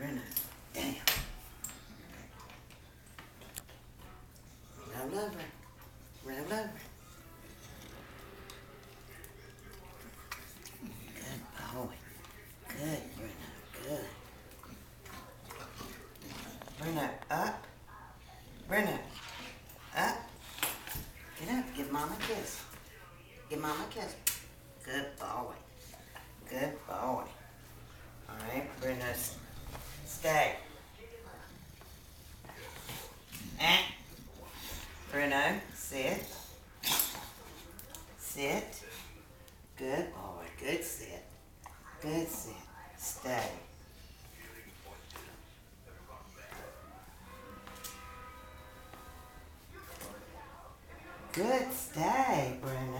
Very. Damn. Roll over. Over. Good boy. Good, Good. Up. Up. Get up. Give Mama a kiss. Give Mama a kiss. Good boy. Good boy. All right, Bruno stay. Eh. Bruno, sit. Sit. Good boy. Good sit. Good sit. Stay. Good stay, Bruno.